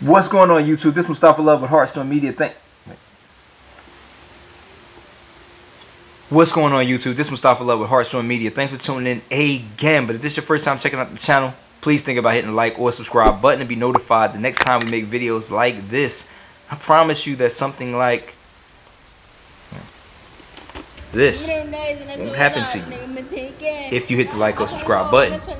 What's going on YouTube? This Mustafa Love with Heart Storm Media. Thank What's going on YouTube? This Mustafa Love with Heart Storm Media. Thanks for tuning in again. But if this is your first time checking out the channel, please think about hitting the like or subscribe button to be notified the next time we make videos like this. I promise you that something like this won't happen to you if you hit the like or subscribe button.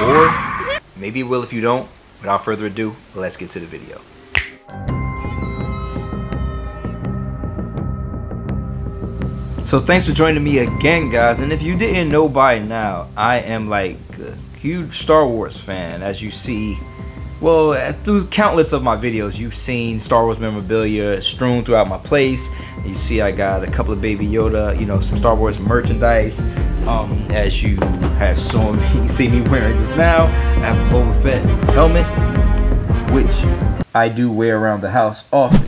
Or Maybe it will if you don't. Without further ado, let's get to the video. So thanks for joining me again, guys. And if you didn't know by now, I am like a huge Star Wars fan. As you see, well, through countless of my videos, you've seen Star Wars memorabilia strewn throughout my place. You see I got a couple of Baby Yoda, you know, some Star Wars merchandise. Um, as you have saw me, see me wearing just now, I have a Boba Fett helmet, which I do wear around the house often.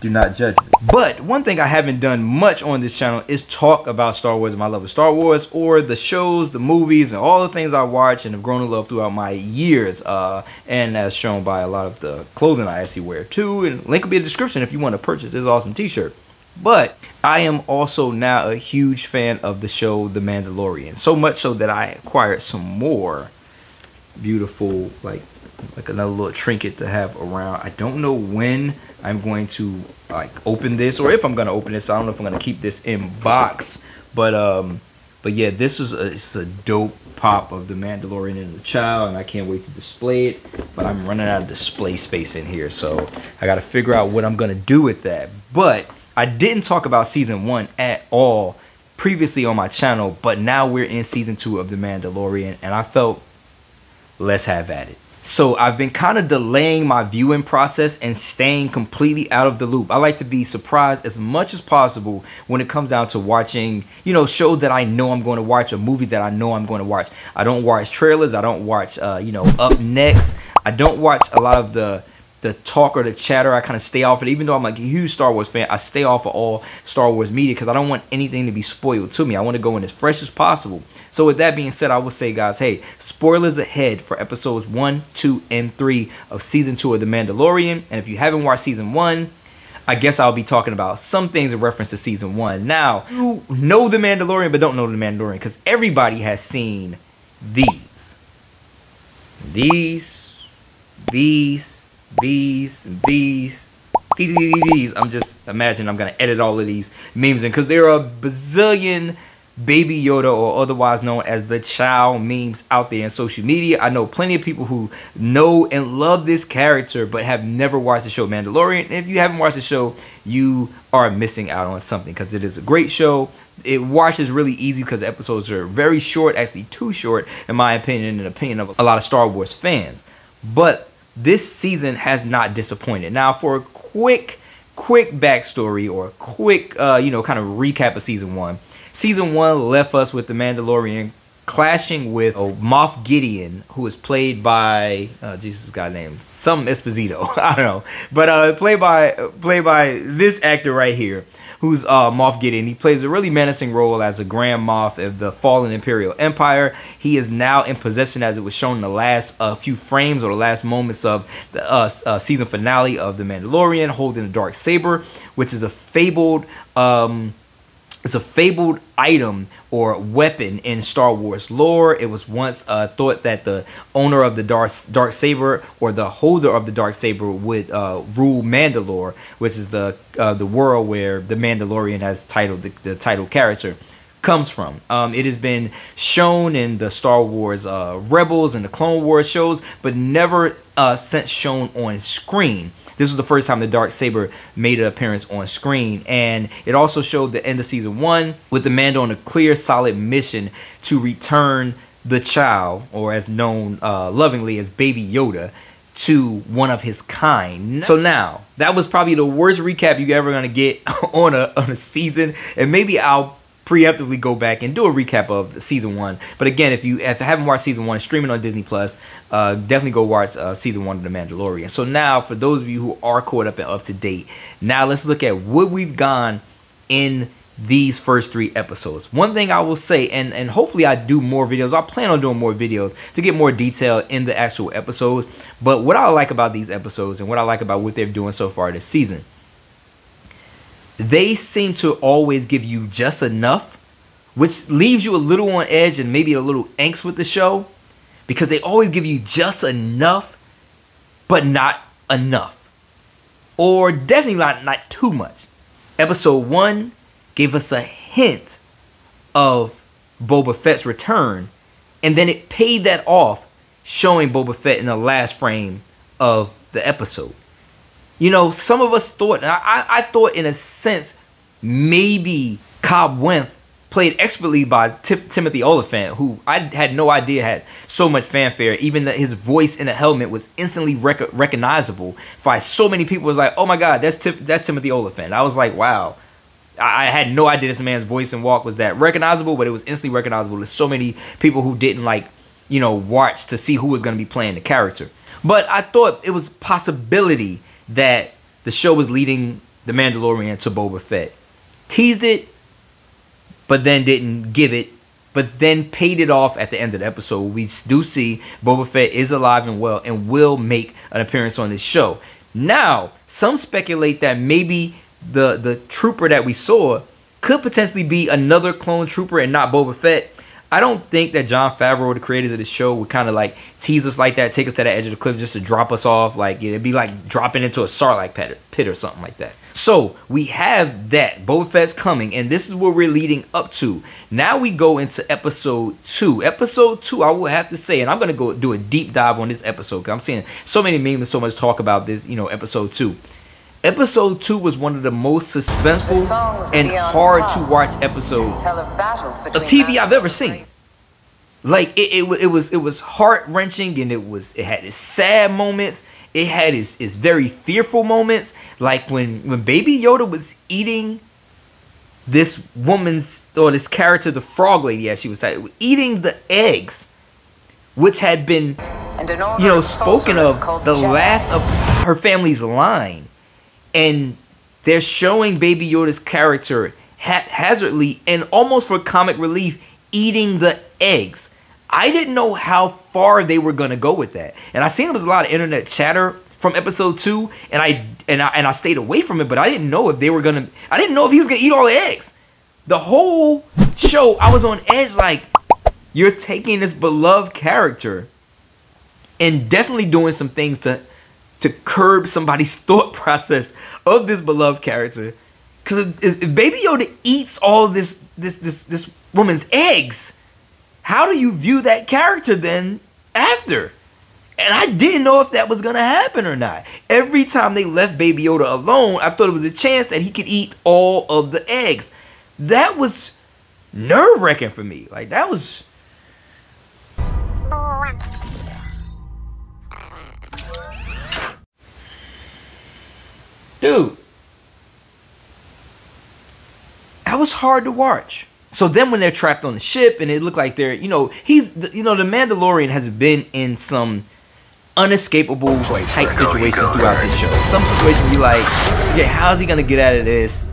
Do not judge me. But one thing I haven't done much on this channel is talk about Star Wars and my love of Star Wars or the shows, the movies, and all the things I watch and have grown to love throughout my years. Uh, and as shown by a lot of the clothing I actually wear too. And link will be in the description if you want to purchase this awesome t-shirt. But I am also now a huge fan of the show The Mandalorian. So much so that I acquired some more beautiful, like like another little trinket to have around. I don't know when I'm going to like open this or if I'm gonna open this. I don't know if I'm gonna keep this in box. But um but yeah, this is a, it's a dope pop of the Mandalorian and the Child, and I can't wait to display it. But I'm running out of display space in here, so I got to figure out what I'm gonna do with that. But I didn't talk about season one at all previously on my channel, but now we're in season two of The Mandalorian, and I felt let's have at it. So I've been kind of delaying my viewing process and staying completely out of the loop. I like to be surprised as much as possible when it comes down to watching, you know, shows that I know I'm going to watch or movies that I know I'm going to watch. I don't watch trailers. I don't watch, uh, you know, up next. I don't watch a lot of the the talk or the chatter. I kind of stay off it. Even though I'm like a huge Star Wars fan, I stay off of all Star Wars media because I don't want anything to be spoiled to me. I want to go in as fresh as possible. So with that being said, I will say, guys, hey, spoilers ahead for episodes one, two, and three of season two of The Mandalorian. And if you haven't watched season one, I guess I'll be talking about some things in reference to season one. Now, you know The Mandalorian, but don't know The Mandalorian because everybody has seen these. These, these, these, these, these. I'm just imagine I'm gonna edit all of these memes in because there are a bazillion Baby Yoda or otherwise known as the Child memes out there in social media. I know plenty of people who know and love this character but have never watched the show Mandalorian. And if you haven't watched the show, you are missing out on something because it is a great show. It watches really easy because the episodes are very short, actually too short in my opinion and opinion of a lot of Star Wars fans. But this season has not disappointed. Now, for a quick, quick backstory or a quick, uh, you know, kind of recap of season one. Season one left us with the Mandalorian clashing with oh, Moff Gideon, who is played by uh, Jesus God name some Esposito, I don't know, but uh, played by played by this actor right here who's uh, Moff Gideon. He plays a really menacing role as a Grand Moff of the fallen Imperial Empire. He is now in possession, as it was shown in the last uh, few frames or the last moments of the uh, uh season finale of The Mandalorian, holding a dark saber, which is a fabled. Um, it's a fabled item or weapon in Star Wars lore. It was once uh, thought that the owner of the dark dark saber or the holder of the dark saber would uh, rule Mandalore, which is the uh, the world where the Mandalorian has titled the, the title character comes from. Um, it has been shown in the Star Wars uh, Rebels and the Clone Wars shows, but never uh, since shown on screen. This was the first time the dark saber made an appearance on screen, and it also showed the end of season one with the Mando on a clear, solid mission to return the child, or as known uh, lovingly as Baby Yoda, to one of his kind. So now, that was probably the worst recap you ever gonna get on a on a season, and maybe I'll preemptively go back and do a recap of season one. But again, if you if you haven't watched season one, streaming on Disney Plus, uh, definitely go watch uh, season one of The Mandalorian. So now, for those of you who are caught up and up to date, now let's look at what we've gone in these first three episodes. One thing I will say, and, and hopefully I do more videos, I plan on doing more videos to get more detail in the actual episodes. But what I like about these episodes and what I like about what they're doing so far this season, they seem to always give you just enough, which leaves you a little on edge and maybe a little angst with the show because they always give you just enough, but not enough. Or definitely not, not too much. Episode 1 gave us a hint of Boba Fett's return, and then it paid that off, showing Boba Fett in the last frame of the episode. You know, some of us thought, I, I thought in a sense, maybe Cobb Vanth played expertly by Timothy Olyphant, who I had no idea had so much fanfare. Even that his voice in the helmet was instantly rec- recognizable by so many people. Was like, oh my god, that's Tip- that's Timothy Olyphant. I was like, wow. I-, I had no idea this man's voice and walk was that recognizable, but it was instantly recognizable to so many people who didn't like, you know, watch to see who was going to be playing the character. But I thought it was possibility that the show was leading the Mandalorian to Boba Fett. Teased it, but then didn't give it, but then paid it off at the end of the episode. We do see Boba Fett is alive and well and will make an appearance on this show. Now, some speculate that maybe the the trooper that we saw could potentially be another clone trooper and not Boba Fett. I don't think that Jon Favreau, the creators of the show, would kind of like tease us like that, take us to the edge of the cliff just to drop us off. Like it'd be like dropping into a Sarlacc pit, pit or something like that. So we have that. Boba Fett's coming, and this is what we're leading up to. Now we go into episode two. Episode two, I will have to say, and I'm gonna go do a deep dive on this episode because I'm seeing so many memes and so much talk about this. You know, episode two. Episode two was one of the most suspenseful and hard to watch episodes of TV I've ever seen. Like it, it, it was it was heart wrenching and it was it had its sad moments. It had its, its very fearful moments, like when when Baby Yoda was eating this woman's or this character, the frog lady, as she was titled, eating the eggs, which had been, you know, spoken of the Jedi. last of her family's line, and they're showing Baby Yoda's character haphazardly and almost for comic relief eating the eggs. I didn't know how far they were gonna go with that, and I seen there was a lot of internet chatter from episode two, and I and I and I stayed away from it, but I didn't know if they were gonna. I didn't know if he was gonna eat all the eggs. The whole show, I was on edge. Like, you're taking this beloved character and definitely doing some things to to curb somebody's thought process of this beloved character. Because if Baby Yoda eats all this this this this woman's eggs how do you view that character then after? And I didn't know if that was gonna happen or not. Every time they left Baby Yoda alone, I thought it was a chance that he could eat all of the eggs. That was nerve wracking for me. Like that was. Dude, that was hard to watch. So then when they're trapped on the ship and it looked like they're, you know, he's, you know, the Mandalorian has been in some unescapable type situations throughout this show. Some situations be like, okay, how's he gonna get out of this?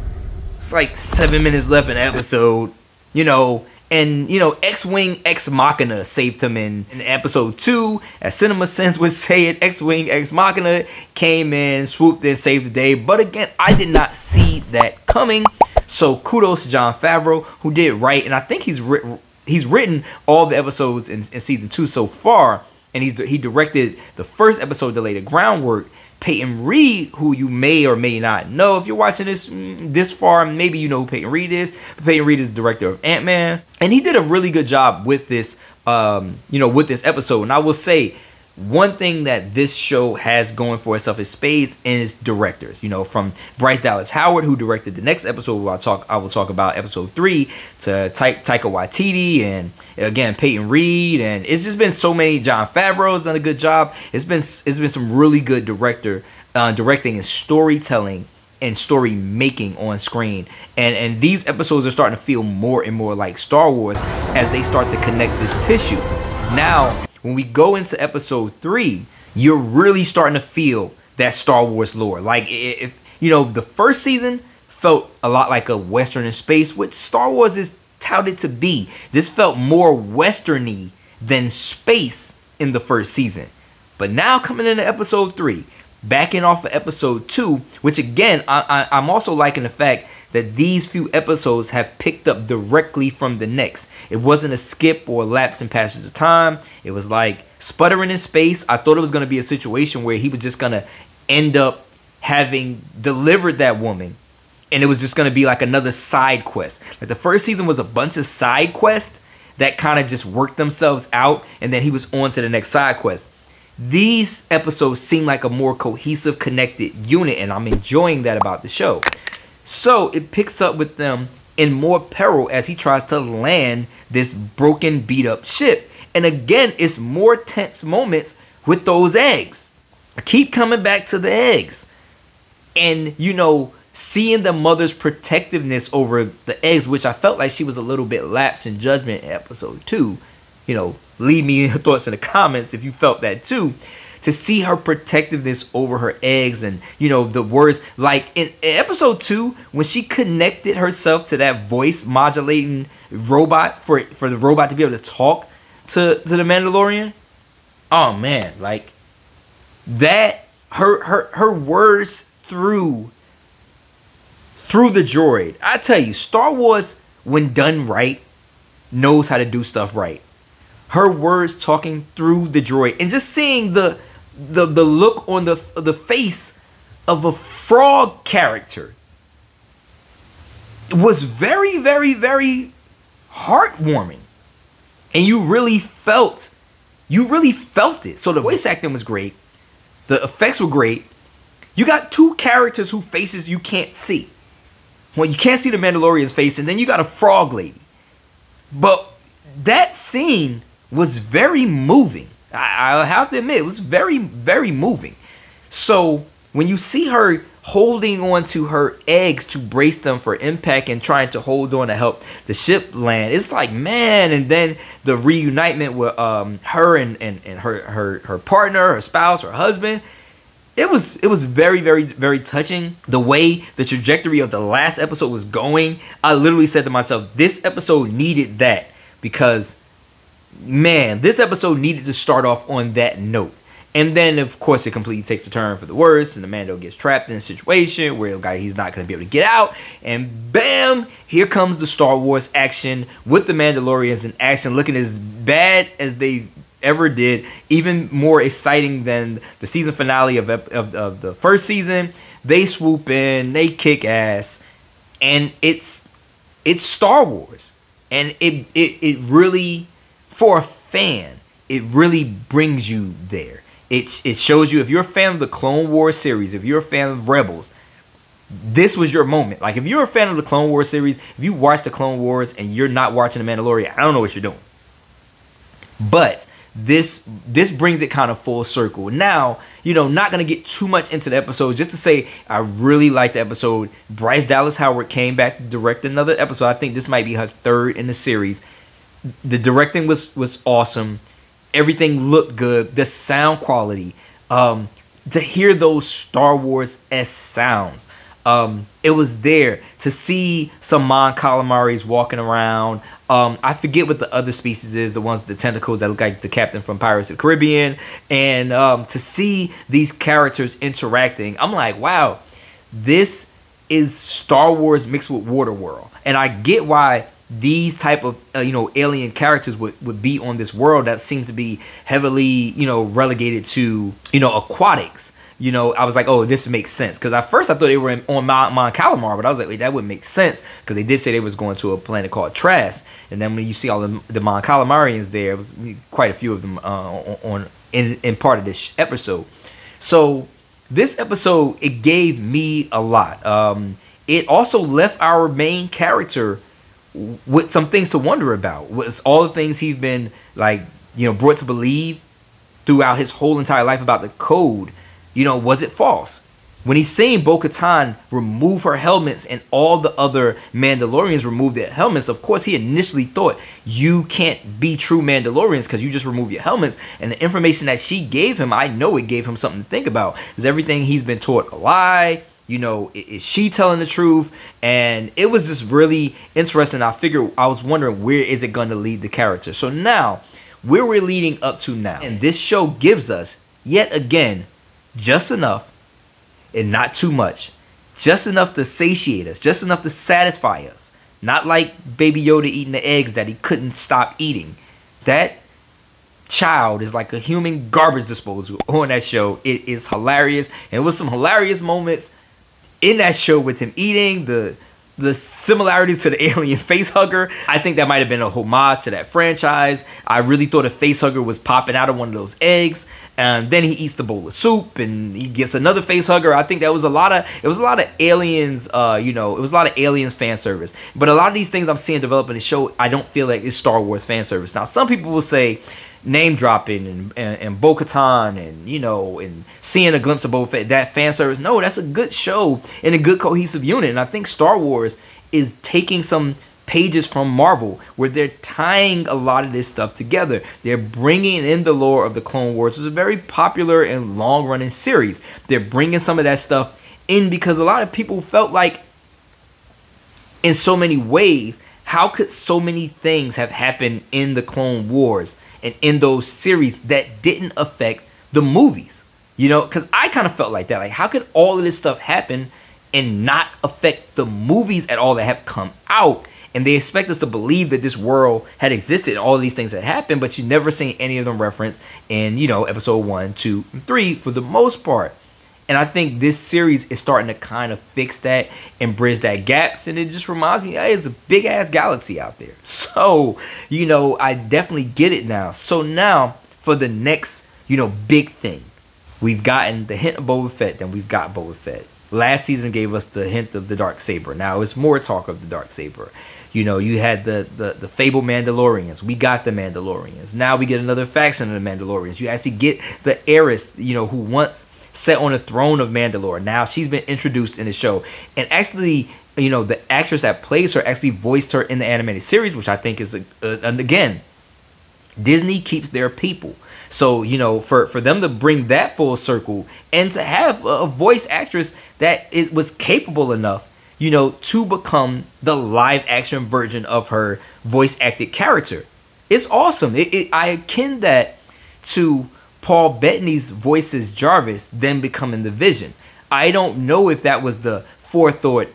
It's like seven minutes left in the episode, you know, and you know, X-Wing Ex Machina saved him in, in episode two. As CinemaSins would say it, X-Wing Ex Machina came in, swooped in, saved the day. But again, I did not see that coming. So kudos to Jon Favreau who did right, and I think he's written he's written all the episodes in, in season two so far, and he's he directed the first episode to lay the groundwork. Peyton Reed, who you may or may not know if you're watching this mm, this far, maybe you know who Peyton Reed is. But Peyton Reed is the director of Ant Man, and he did a really good job with this, um, you know, with this episode. And I will say one thing that this show has going for itself is spades and its directors. You know, from Bryce Dallas Howard, who directed the next episode, where I talk, I will talk about episode three, to Ta- Taika Waititi, and again Peyton Reed, and it's just been so many. Jon Favreau's done a good job. It's been it's been some really good director uh, directing and storytelling and story making on screen. And and these episodes are starting to feel more and more like Star Wars as they start to connect this tissue. Now when we go into episode three, you're really starting to feel that Star Wars lore. Like if you know the first season felt a lot like a Western in space, which Star Wars is touted to be. This felt more westerny than space in the first season. But now coming into episode three, backing off of episode two, which again, I, I, I'm also liking the fact that these few episodes have picked up directly from the next. It wasn't a skip or a lapse in passage of time. It was like sputtering in space. I thought it was going to be a situation where he was just going to end up having delivered that woman and it was just going to be like another side quest. Like the first season was a bunch of side quests that kind of just worked themselves out and then he was on to the next side quest. These episodes seem like a more cohesive, connected unit, and I'm enjoying that about the show. So it picks up with them in more peril as he tries to land this broken, beat up ship. And again, it's more tense moments with those eggs. I keep coming back to the eggs. And, you know, seeing the mother's protectiveness over the eggs, which I felt like she was a little bit lapse in judgment in episode two. You know, leave me your thoughts in the comments if you felt that too to see her protectiveness over her eggs and you know the words. Like in episode 2 when she connected herself to that voice modulating robot for for the robot to be able to talk to to the Mandalorian oh man like that her her her words through through the droid. I tell you Star Wars when done right knows how to do stuff right. Her words talking through the droid and just seeing the the the look on the the face of a frog character was very very very heartwarming. And you really felt you really felt it. So the voice acting was great. The effects were great. You got two characters whose faces you can't see. Well you can't see the mandalorian's face and then you got a frog lady. But that scene was very moving I, I have to admit, it was very, very moving. So when you see her holding on to her eggs to brace them for impact and trying to hold on to help the ship land. It's like man, and then the reunitement with um, her and, and, and her, her her partner, her spouse, her husband. It was it was very very very touching the way the trajectory of the last episode was going. I literally said to myself, this episode needed that because man, this episode needed to start off on that note. And then, of course, it completely takes a turn for the worse, and the Mando gets trapped in a situation where guy he's not going to be able to get out. And bam, here comes the Star Wars action with the Mandalorians in action, looking as bad as they ever did, even more exciting than the season finale of, of, of the first season. They swoop in, they kick ass, and it's it's Star Wars, and it it, it really for a fan, it really brings you there. It, it shows you if you're a fan of the Clone Wars series, if you're a fan of Rebels, this was your moment. Like if you're a fan of the Clone Wars series, if you watch the Clone Wars and you're not watching the Mandalorian, I don't know what you're doing. But this this brings it kind of full circle. Now, you know, not gonna get too much into the episode. Just to say, I really liked the episode. Bryce Dallas Howard came back to direct another episode. I think this might be her third in the series the directing was was awesome. Everything looked good. The sound quality. Um, to hear those Star Wars s sounds. Um, it was there to see some Mon Calamaris walking around. Um, I forget what the other species is, the ones the tentacles that look like the captain from Pirates of the Caribbean, and um, to see these characters interacting, I'm like, wow, this is Star Wars mixed with Waterworld, and I get why these type of uh, you know alien characters would, would be on this world that seems to be heavily you know relegated to you know aquatics. You know i was like oh this makes sense. Because at first i thought they were in, on mount, mount calamar but i was like wait that would make sense. Because they did say they was going to a planet called trask and then when you see all the, the Mon Calamarians there it was quite a few of them uh, on in, in part of this episode. So this episode it gave me a lot. Um, it also left our main character with some things to wonder about. Was all the things he's been like, you know, brought to believe throughout his whole entire life about the code, you know, was it false? When he's seeing Bo Katan remove her helmets and all the other Mandalorians remove their helmets, of course, he initially thought you can't be true Mandalorians because you just remove your helmets. And the information that she gave him, I know it gave him something to think about. Is everything he's been taught a lie? You know, is she telling the truth? And it was just really interesting. I figured I was wondering where is it going to lead the character. So now, where we're leading up to now, and this show gives us yet again just enough and not too much, just enough to satiate us, just enough to satisfy us. Not like Baby Yoda eating the eggs that he couldn't stop eating. That child is like a human garbage disposal on that show. It is hilarious. And with some hilarious moments in that show with him eating the the similarities to the alien face hugger. I think that might have been a homage to that franchise. I really thought a face hugger was popping out of one of those eggs. And then he eats the bowl of soup and he gets another face hugger. I think that was a lot of it was a lot of aliens, uh, you know, it was a lot of aliens fan service. But a lot of these things I'm seeing develop in the show, I don't feel like it's Star Wars fan service. Now some people will say name dropping and, and, and Bo Katan and you know and seeing a glimpse of Boba Fett, that fan service. No, that's a good show and a good cohesive unit. And I think Star Wars is taking some pages from Marvel where they're tying a lot of this stuff together. They're bringing in the lore of the Clone Wars, which is a very popular and long running series. They're bringing some of that stuff in because a lot of people felt like in so many ways how could so many things have happened in the Clone Wars and in those series that didn't affect the movies. You know, because I kind of felt like that. Like, how could all of this stuff happen and not affect the movies at all that have come out? And they expect us to believe that this world had existed and all these things had happened, but you never seen any of them referenced in, you know, episode one, two, and three for the most part. And I think this series is starting to kind of fix that and bridge that gaps. And it just reminds me, hey, it's a big ass galaxy out there. So, you know, I definitely get it now. So now for the next, you know, big thing. We've gotten the hint of Boba Fett, then we've got Boba Fett. Last season gave us the hint of the dark saber. Now it's more talk of the dark saber. You know, you had the the the Fable Mandalorians. We got the Mandalorians. Now we get another faction of the Mandalorians. You actually get the heiress, you know, who once sat on the throne of Mandalore. Now she's been introduced in the show, and actually, you know, the actress that plays her actually voiced her in the animated series, which I think is a, a, and again, Disney keeps their people. So you know, for for them to bring that full circle and to have a voice actress that it was capable enough, you know, to become the live action version of her voice acted character, it's awesome. It, it I akin that to Paul Bettany's voices Jarvis, then becoming the Vision. I don't know if that was the forethought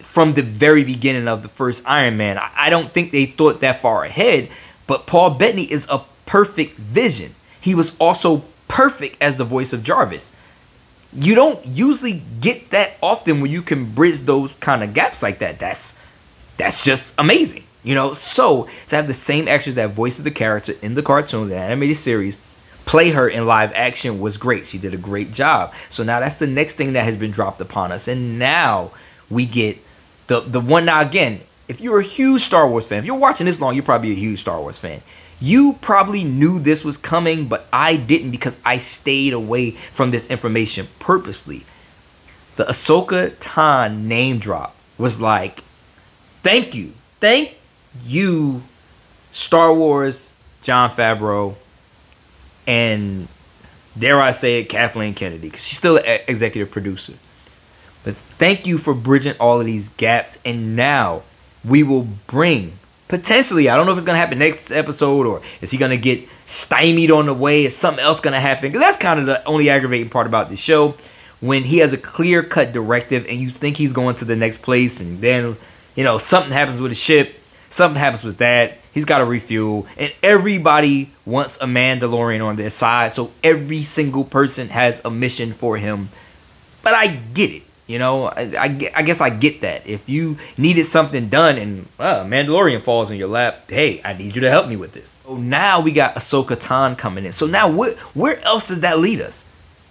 from the very beginning of the first Iron Man. I don't think they thought that far ahead, but Paul Bettany is a perfect Vision. He was also perfect as the voice of Jarvis. You don't usually get that often when you can bridge those kind of gaps like that. That's that's just amazing. You know, so to have the same actors that voices the character in the cartoons and animated series play her in live action was great. She did a great job. So now that's the next thing that has been dropped upon us. And now we get the the one now again, if you're a huge Star Wars fan, if you're watching this long, you're probably a huge Star Wars fan. You probably knew this was coming, but I didn't because I stayed away from this information purposely. The Ahsoka Tano name drop was like, thank you. Thank you, Star Wars, Jon Favreau, and dare I say it, Kathleen Kennedy, because she's still an executive producer. But thank you for bridging all of these gaps, and now we will bring potentially. I don't know if it's gonna happen next episode or is he gonna get stymied on the way? Is something else gonna happen? Because that's kind of the only aggravating part about the show when he has a clear cut directive and you think he's going to the next place, and then you know something happens with the ship, something happens with that He's got to refuel, and everybody wants a Mandalorian on their side. So every single person has a mission for him. But I get it. You know, I, I, I, guess I get that. If you needed something done and uh, Mandalorian falls in your lap, hey, I need you to help me with this. So now we got Ahsoka Tano coming in. So now where, where else does that lead us?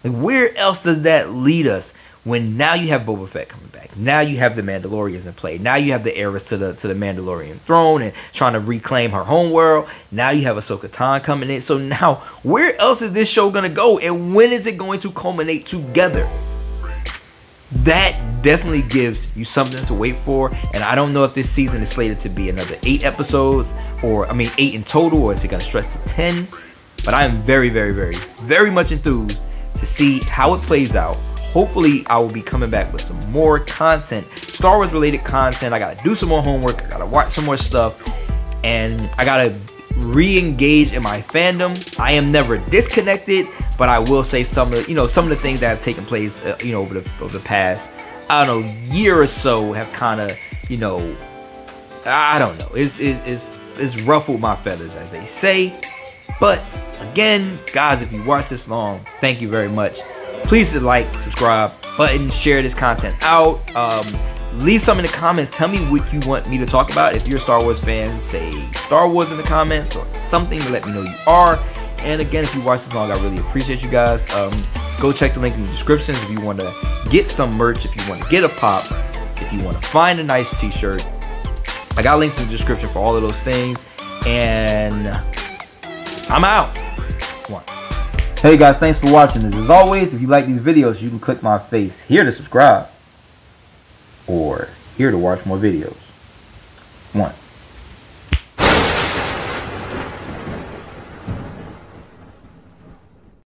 Like, where else does that lead us when now you have Boba Fett coming back? Now you have the Mandalorians in play. Now you have the heiress to the to the Mandalorian throne and trying to reclaim her home world. Now you have Ahsoka Tano coming in. So now where else is this show gonna go, and when is it going to culminate together? That definitely gives you something to wait for. And I don't know if this season is slated to be another eight episodes, or I mean eight in total, or is it gonna stretch to ten? But I am very, very, very, very much enthused to see how it plays out hopefully I will be coming back with some more content, Star Wars related content. I gotta do some more homework. I gotta watch some more stuff, and I gotta re-engage in my fandom. I am never disconnected, but I will say some of the, you know some of the things that have taken place uh, you know over the over the past I don't know year or so have kind of you know I don't know it's, it's it's it's ruffled my feathers as they say. But again, guys, if you watched this long, thank you very much. Please hit like, subscribe, button, share this content out. Um, leave some in the comments. Tell me what you want me to talk about. If you're a Star Wars fan, say Star Wars in the comments or something to let me know you are. And again, if you watch this long, I really appreciate you guys. Um, go check the link in the descriptions if you want to get some merch, if you want to get a pop, if you want to find a nice t-shirt. I got links in the description for all of those things. And I'm out. Hey guys, thanks for watching this. As always, if you like these videos, you can click my face here to subscribe or here to watch more videos. One.